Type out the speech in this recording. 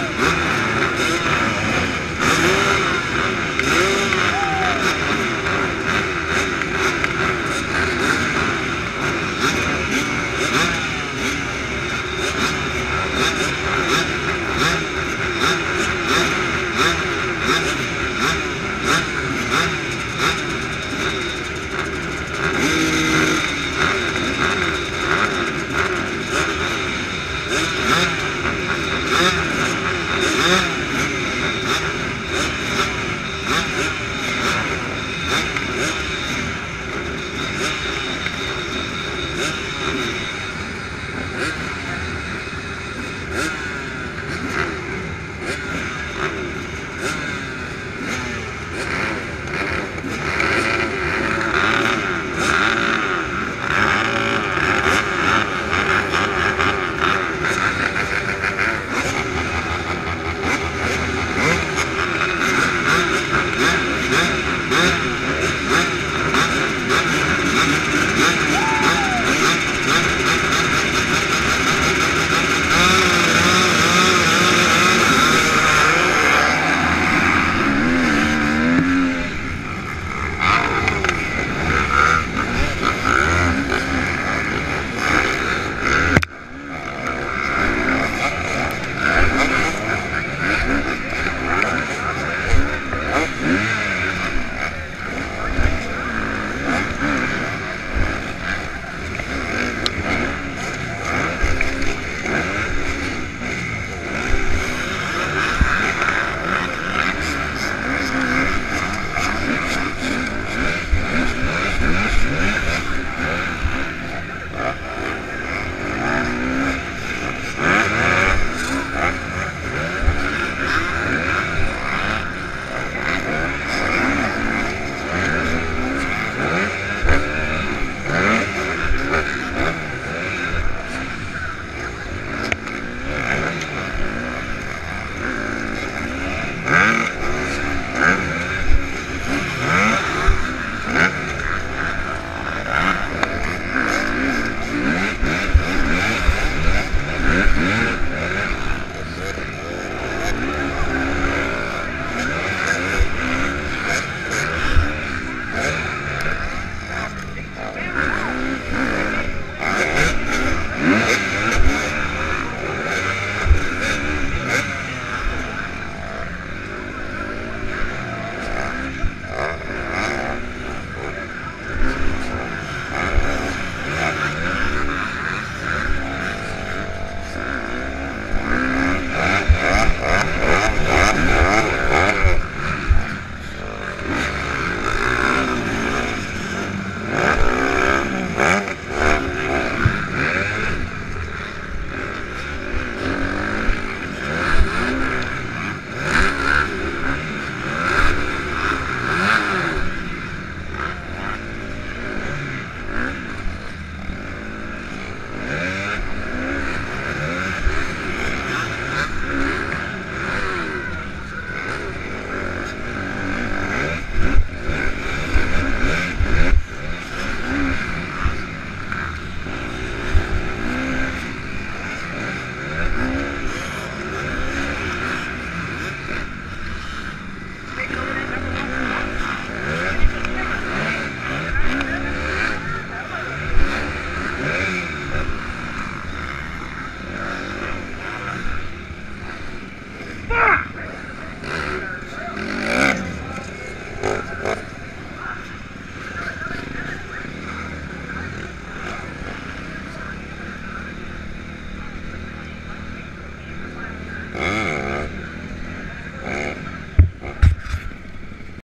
Bye.